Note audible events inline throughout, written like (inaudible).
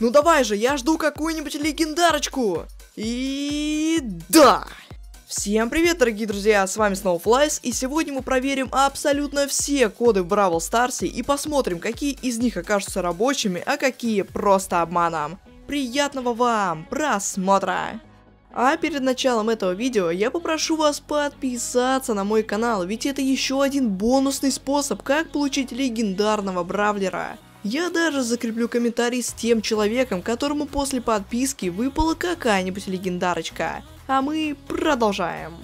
Ну давай же, я жду какую-нибудь легендарочку. И да! Всем привет, дорогие друзья, с вами снова Флайс, и сегодня мы проверим абсолютно все коды в Бравл Старсе и посмотрим, какие из них окажутся рабочими, а какие просто обманом. Приятного вам просмотра! А перед началом этого видео я попрошу вас подписаться на мой канал, ведь это еще один бонусный способ, как получить легендарного бравлера. Я даже закреплю комментарий с тем человеком, которому после подписки выпала какая-нибудь легендарочка. А мы продолжаем.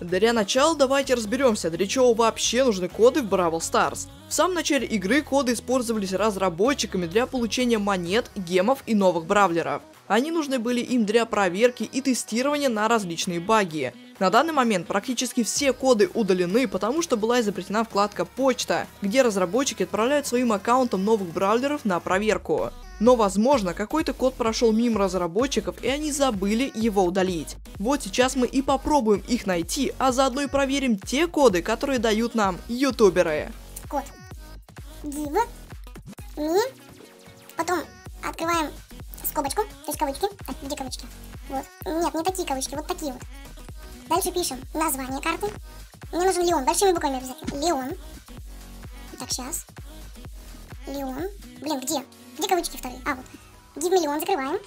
Для начала давайте разберемся, для чего вообще нужны коды в Бравл Старс. В самом начале игры коды использовались разработчиками для получения монет, гемов и новых бравлеров. Они нужны были им для проверки и тестирования на различные баги. На данный момент практически все коды удалены, потому что была изобретена вкладка «Почта», где разработчики отправляют своим аккаунтам новых браузеров на проверку. Но возможно какой-то код прошел мимо разработчиков и они забыли его удалить. Вот сейчас мы и попробуем их найти, а заодно и проверим те коды, которые дают нам ютуберы. Код. Div. Ми. Потом открываем скобочку, то есть кавычки. Так, где кавычки? Вот. Нет, не такие кавычки, вот такие вот. Дальше пишем название карты. Мне нужен Леон, большими буквами обязательно. Леон. Так, сейчас. Леон. Блин, где? Где кавычки вторые? А, вот. Give миллион закрываем.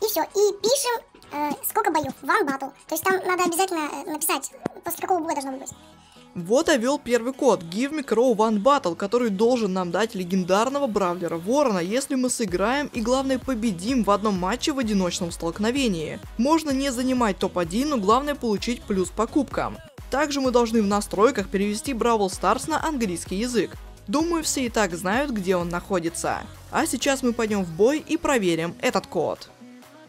И все. И пишем, э, сколько боев. One battle. То есть там надо обязательно э, написать, после какого боя должно быть. Вот я ввел первый код Give Me Crow One Battle, который должен нам дать легендарного бравлера Ворона, если мы сыграем и главное победим в одном матче в одиночном столкновении. Можно не занимать топ-1, но главное получить плюс покупкам. Также мы должны в настройках перевести Бравл Старс на английский язык. Думаю, все и так знают, где он находится. А сейчас мы пойдем в бой и проверим этот код.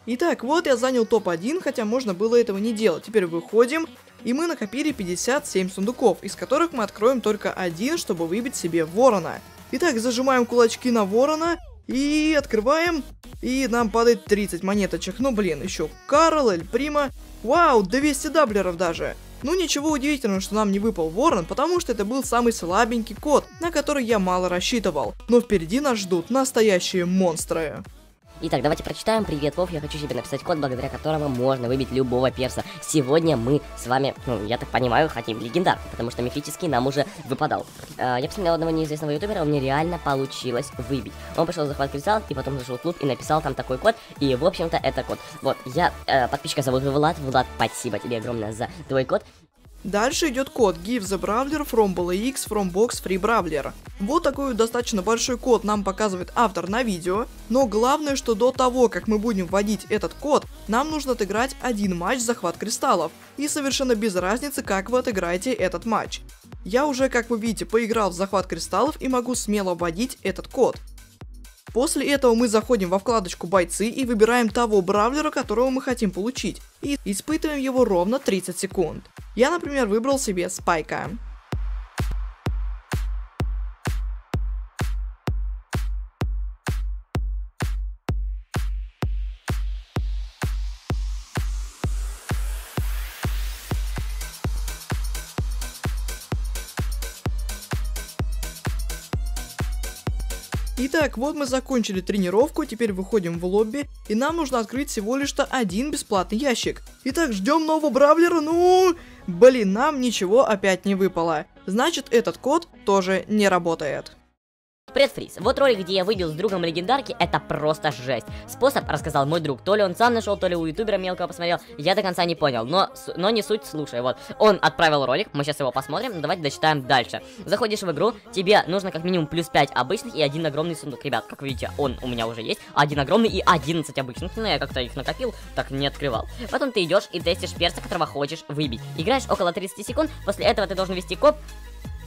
Итак, вот я занял топ-1, хотя можно было этого не делать. Теперь выходим и мы накопили 57 сундуков, из которых мы откроем только один, чтобы выбить себе ворона. Итак, зажимаем кулачки на ворона и открываем, и нам падает 30 монеточек. Ну блин, еще Карл, Эль Прима, вау, 200 даблеров даже. Ну ничего удивительного, что нам не выпал ворон, потому что это был самый слабенький код, на который я мало рассчитывал. Но впереди нас ждут настоящие монстры. Итак, давайте прочитаем. Привет, Вов, я хочу себе написать код, благодаря которому можно выбить любого перса. Сегодня мы с вами, ну, я так понимаю, хотим легендар, потому что мифический нам уже выпадал. Э, я посмотрел одного неизвестного ютубера, у меня реально получилось выбить. Он пошел в захват кристалл, и потом зашел в клуб и написал там такой код, и, в общем-то, это код. Вот, я, э, подписчика зовут Влад, Влад, спасибо тебе огромное за твой код. Дальше идет код Give the Brawler from BLX from Box Free Brawler. Вот такой достаточно большой код нам показывает автор на видео, но главное, что до того, как мы будем вводить этот код, нам нужно отыграть один матч захват кристаллов, и совершенно без разницы, как вы отыграете этот матч. Я уже, как вы видите, поиграл в захват кристаллов и могу смело вводить этот код. После этого мы заходим во вкладочку бойцы и выбираем того бравлера, которого мы хотим получить, и испытываем его ровно 30 секунд. Я, например, выбрал себе Спайка. Итак, вот мы закончили тренировку, теперь выходим в лобби, и нам нужно открыть всего лишь-то один бесплатный ящик. Итак, ждем нового бравлера, ну... Блин, нам ничего опять не выпало. Значит, этот код тоже не работает. Привет, Фриз. Вот ролик, где я выбил с другом легендарки, это просто жесть. Способ рассказал мой друг. То ли он сам нашел, то ли у ютубера мелкого посмотрел. Я до конца не понял, но, но не суть, слушай. Вот, он отправил ролик, мы сейчас его посмотрим, давайте дочитаем дальше. Заходишь в игру, тебе нужно как минимум плюс 5 обычных и один огромный сундук. Ребят, как видите, он у меня уже есть. Один огромный и 11 обычных. Ну, я как-то их накопил, так не открывал. Потом ты идешь и тестишь перса, которого хочешь выбить. Играешь около 30 секунд, после этого ты должен вести коп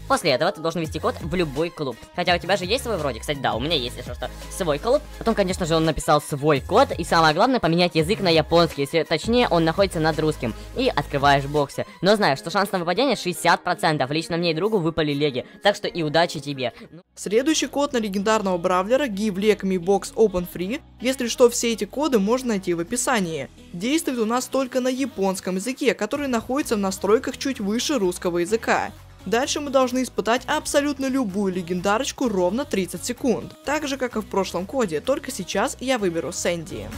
После этого ты должен ввести код в любой клуб. Хотя у тебя же есть свой вроде. Кстати, да, у меня есть, если что, свой клуб. Потом, конечно же, он написал свой код. И самое главное, поменять язык на японский. Если точнее, он находится над русским. И открываешь боксы. Но знаешь, что шанс на выпадение 60%. Лично мне и другу выпали леги. Так что и удачи тебе. Ну. Следующий код на легендарного бравлера Give Leg Me Box Open Free. Если что, все эти коды можно найти в описании. Действует у нас только на японском языке, который находится в настройках чуть выше русского языка. Дальше мы должны испытать абсолютно любую легендарочку ровно 30 секунд. Так же, как и в прошлом коде, только сейчас я выберу Сэнди.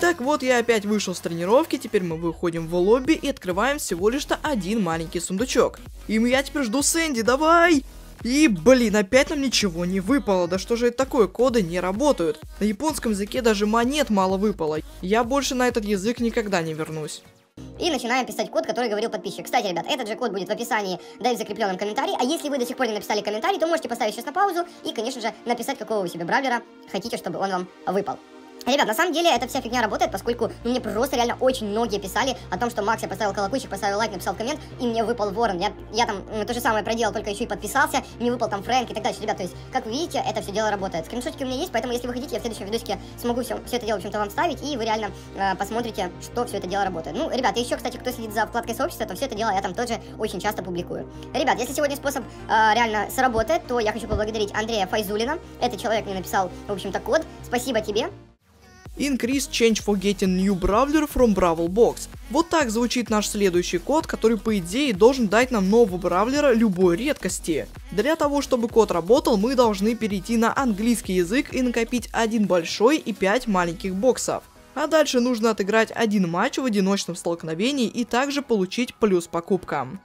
Итак, вот я опять вышел с тренировки, теперь мы выходим в лобби и открываем всего лишь-то один маленький сундучок. И я теперь жду Сэнди, давай! И, блин, опять нам ничего не выпало. Да что же это такое? Коды не работают. На японском языке даже монет мало выпало. Я больше на этот язык никогда не вернусь. И начинаем писать код, который говорил подписчик. Кстати, ребят, этот же код будет в описании, да и в закрепленном комментарии. А если вы до сих пор не написали комментарий, то можете поставить сейчас на паузу и, конечно же, написать, какого вы себе бравлера хотите, чтобы он вам выпал. Ребят, на самом деле эта вся фигня работает, поскольку ну, мне просто реально очень многие писали о том, что Макс, я поставил колокольчик, поставил лайк, написал коммент, и мне выпал ворон. Я, я там то же самое проделал, только еще и подписался, мне выпал там Фрэнк и так дальше. Ребят, то есть, как вы видите, это все дело работает. Скриншотики у меня есть, поэтому если вы хотите, я в следующем видосике смогу все, все это дело, в общем-то, вам ставить, и вы реально э, посмотрите, что все это дело работает. Ну, ребят, еще, кстати, кто следит за вкладкой сообщества, то все это дело я там тоже очень часто публикую. Ребят, если сегодня способ э, реально сработает, то я хочу поблагодарить Андрея Файзулина. Этот человек мне написал, в общем-то, код. Спасибо тебе. Increase change for getting new brawler from Brawl Box. Вот так звучит наш следующий код, который по идее должен дать нам нового бравлера любой редкости. Для того, чтобы код работал, мы должны перейти на английский язык и накопить один большой и 5 маленьких боксов. А дальше нужно отыграть один матч в одиночном столкновении и также получить плюс по кубкам.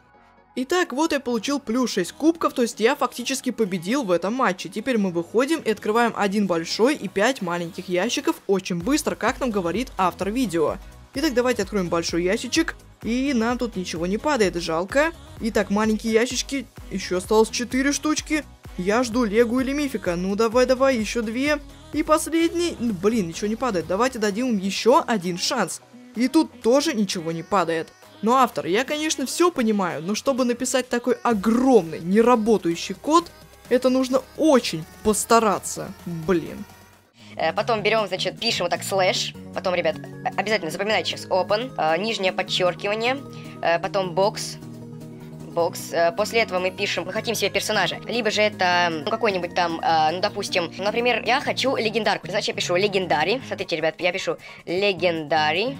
Итак, вот я получил плюс 6 кубков, то есть я фактически победил в этом матче. Теперь мы выходим и открываем один большой и 5 маленьких ящиков очень быстро, как нам говорит автор видео. Итак, давайте откроем большой ящичек. И нам тут ничего не падает, жалко. Итак, маленькие ящички, еще осталось 4 штучки. Я жду Легу или Мифика. Ну давай, давай, еще две. И последний. Блин, ничего не падает. Давайте дадим им еще один шанс. И тут тоже ничего не падает. Но автор, я, конечно, все понимаю, но чтобы написать такой огромный, неработающий код, это нужно очень постараться. Блин. Э, потом берем, значит, пишем вот так слэш. Потом, ребят, обязательно запоминайте сейчас open, э, нижнее подчеркивание, э, потом бокс, бокс. После этого мы пишем, мы хотим себе персонажа. Либо же это ну, какой-нибудь там, ну, допустим, например, я хочу легендарку. Значит, я пишу легендари. Смотрите, ребят, я пишу легендари.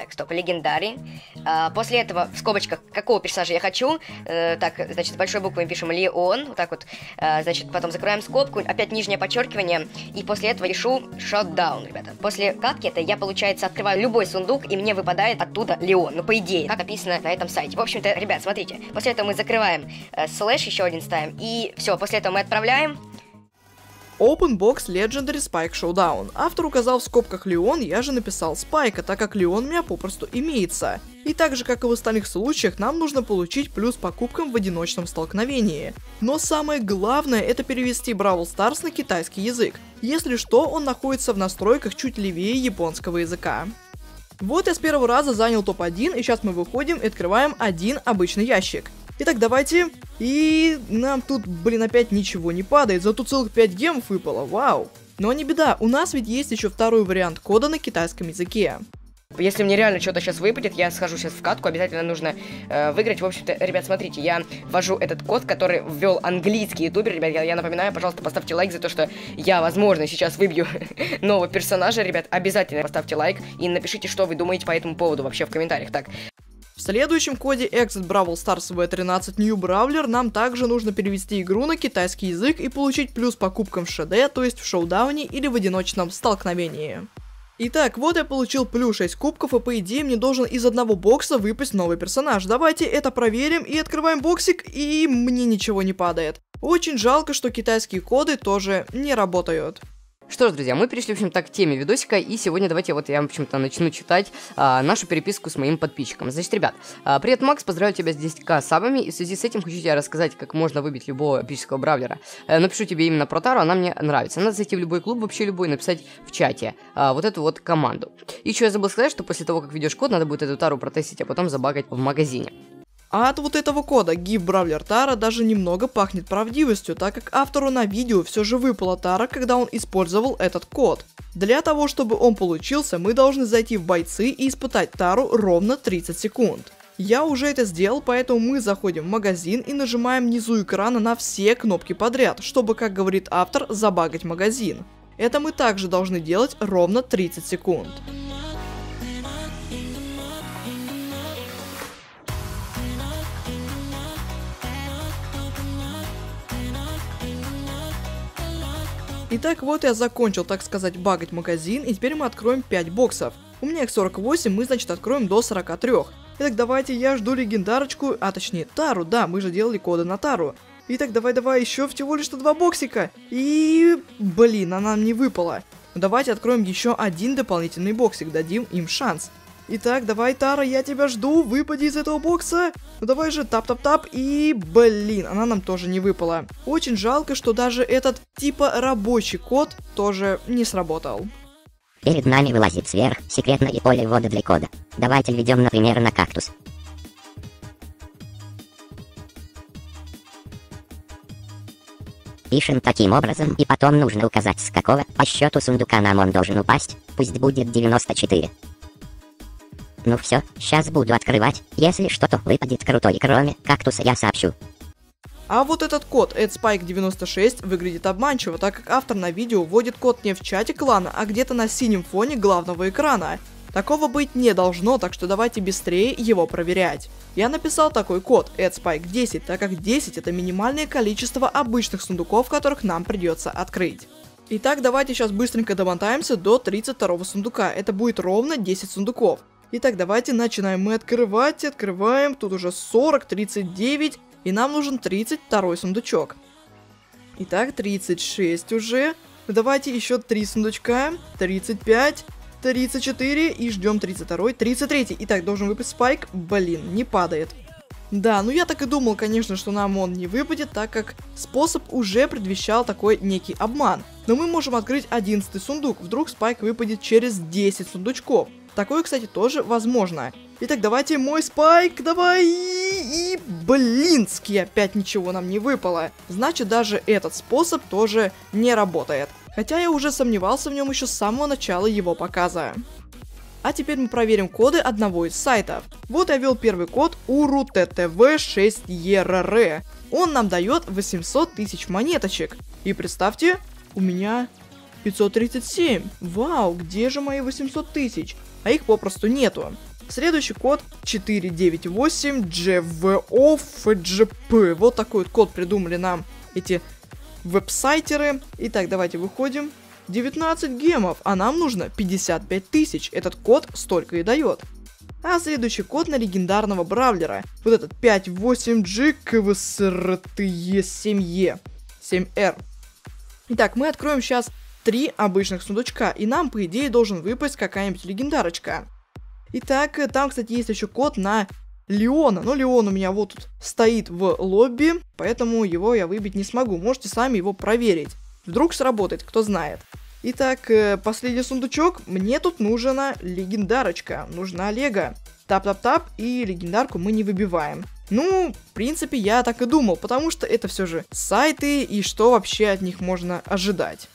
Так, стоп, легендарий. А, после этого в скобочках какого персонажа я хочу. Э, так, значит, большой буквой пишем Леон. Вот так вот. А, значит, потом закрываем скобку. Опять нижнее подчеркивание. И после этого пишу Shutdown, ребята. После катки это я, получается, открываю любой сундук, и мне выпадает оттуда Леон. Ну, по идее, как написано на этом сайте. В общем-то, ребят, смотрите. После этого мы закрываем э, слэш, еще один ставим. И все, после этого мы отправляем. Open Box Legendary Spike Showdown. Автор указал в скобках Леон, я же написал Спайка, так как Леон у меня попросту имеется. И так же, как и в остальных случаях, нам нужно получить плюс по кубкам в одиночном столкновении. Но самое главное это перевести Brawl Stars на китайский язык. Если что, он находится в настройках чуть левее японского языка. Вот я с первого раза занял топ-1, и сейчас мы выходим и открываем один обычный ящик. Итак, давайте. И нам тут, блин, опять ничего не падает. Зато целых 5 гемов выпало. Вау. Но не беда, у нас ведь есть еще второй вариант кода на китайском языке. Если мне реально что-то сейчас выпадет, я схожу сейчас в катку, обязательно нужно э, выиграть. В общем-то, ребят, смотрите, я ввожу этот код, который ввел английский ютубер. Ребят, я, я напоминаю, пожалуйста, поставьте лайк за то, что я, возможно, сейчас выбью (laughs) нового персонажа. Ребят, обязательно поставьте лайк и напишите, что вы думаете по этому поводу вообще в комментариях. Так, следующем коде Exit Brawl Stars V13 New Brawler нам также нужно перевести игру на китайский язык и получить плюс покупкам в ШД, то есть в шоудауне или в одиночном столкновении. Итак, вот я получил плюс 6 кубков, и по идее мне должен из одного бокса выпасть новый персонаж. Давайте это проверим и открываем боксик, и мне ничего не падает. Очень жалко, что китайские коды тоже не работают. Что ж, друзья, мы перешли, в общем-то, к теме видосика, и сегодня давайте вот я, в общем-то, начну читать а, нашу переписку с моим подписчиком. Значит, ребят, а, привет, Макс, поздравляю тебя с 10к сабами, и в связи с этим хочу тебе рассказать, как можно выбить любого эпического бравлера. А, напишу тебе именно про Тару, она мне нравится. Надо зайти в любой клуб, вообще любой, написать в чате а, вот эту вот команду. И еще я забыл сказать, что после того, как ведешь код, надо будет эту Тару протестить, а потом забагать в магазине. А от вот этого кода Give Brawler Tara даже немного пахнет правдивостью, так как автору на видео все же выпала Тара, когда он использовал этот код. Для того, чтобы он получился, мы должны зайти в бойцы и испытать Тару ровно 30 секунд. Я уже это сделал, поэтому мы заходим в магазин и нажимаем внизу экрана на все кнопки подряд, чтобы, как говорит автор, забагать магазин. Это мы также должны делать ровно 30 секунд. Итак, вот я закончил, так сказать, багать магазин, и теперь мы откроем 5 боксов. У меня их 48, мы, значит, откроем до 43. Итак, давайте, я жду легендарочку, а точнее, Тару, да, мы же делали коды на Тару. Итак, давай-давай, еще всего лишь два боксика. И, блин, она нам не выпала. Давайте откроем еще один дополнительный боксик, дадим им шанс. Итак, давай, Тара, я тебя жду, выпади из этого бокса. Ну давай же, тап-тап-тап, и, блин, она нам тоже не выпала. Очень жалко, что даже этот, типа, рабочий код тоже не сработал. Перед нами вылазит сверх, секретное поле ввода для кода. Давайте введем, например, на кактус. Пишем таким образом, и потом нужно указать с какого по счету сундука нам он должен упасть, пусть будет 94. Ну все, сейчас буду открывать, если что-то выпадет крутой, кроме кактуса я сообщу. А вот этот код AdSpike96 выглядит обманчиво, так как автор на видео вводит код не в чате клана, а где-то на синем фоне главного экрана. Такого быть не должно, так что давайте быстрее его проверять. Я написал такой код AdSpike10, так как 10 это минимальное количество обычных сундуков, которых нам придется открыть. Итак, давайте сейчас быстренько домотаемся до 32 сундука. Это будет ровно 10 сундуков. Итак, давайте начинаем. Мы открывать, открываем. Тут уже 40, 39. И нам нужен 32 сундучок. Итак, 36 уже. Давайте еще 3 сундучка. 35, 34 и ждем 32, 33. Итак, должен выпасть спайк. Блин, не падает. Да, ну я так и думал, конечно, что нам он не выпадет, так как способ уже предвещал такой некий обман. Но мы можем открыть 11 сундук, вдруг спайк выпадет через 10 сундучков. Такое, кстати, тоже возможно. Итак, давайте мой спайк, давай! И, блински, опять ничего нам не выпало. Значит, даже этот способ тоже не работает. Хотя я уже сомневался в нем еще с самого начала его показа. А теперь мы проверим коды одного из сайтов. Вот я ввел первый код URUTTV6ERR. Он нам дает 800 тысяч монеточек. И представьте, у меня 537. Вау, где же мои 800 тысяч? а их попросту нету. Следующий код 498GVOFGP. Вот такой вот код придумали нам эти веб-сайтеры. Итак, давайте выходим. 19 гемов, а нам нужно 55 тысяч. Этот код столько и дает. А следующий код на легендарного бравлера. Вот этот 58G KVSRTE 7E. 7R. Итак, мы откроем сейчас три обычных сундучка, и нам, по идее, должен выпасть какая-нибудь легендарочка. Итак, там, кстати, есть еще код на Леона. Но Леон у меня вот тут стоит в лобби, поэтому его я выбить не смогу. Можете сами его проверить. Вдруг сработает, кто знает. Итак, э, последний сундучок. Мне тут нужна легендарочка. Нужна Лего. Тап-тап-тап, и легендарку мы не выбиваем. Ну, в принципе, я так и думал, потому что это все же сайты, и что вообще от них можно ожидать.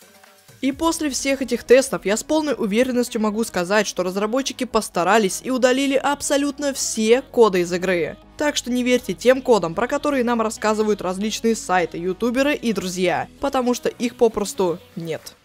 И после всех этих тестов я с полной уверенностью могу сказать, что разработчики постарались и удалили абсолютно все коды из игры. Так что не верьте тем кодам, про которые нам рассказывают различные сайты, ютуберы и друзья, потому что их попросту нет.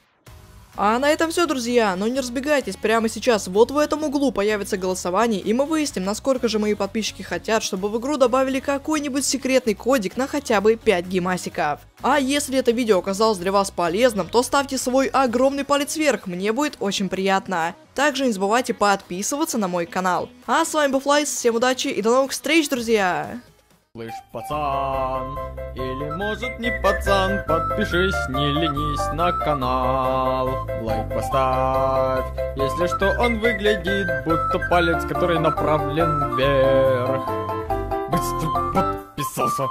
А на этом все, друзья, но не разбегайтесь, прямо сейчас вот в этом углу появится голосование, и мы выясним, насколько же мои подписчики хотят, чтобы в игру добавили какой-нибудь секретный кодик на хотя бы 5 гемасиков. А если это видео оказалось для вас полезным, то ставьте свой огромный палец вверх, мне будет очень приятно. Также не забывайте подписываться на мой канал. А с вами был Флайс, всем удачи и до новых встреч, друзья! Слышь, пацан, или может не пацан, подпишись, не ленись на канал. Лайк поставь, если что он выглядит, будто палец, который направлен вверх. Быстро подписался.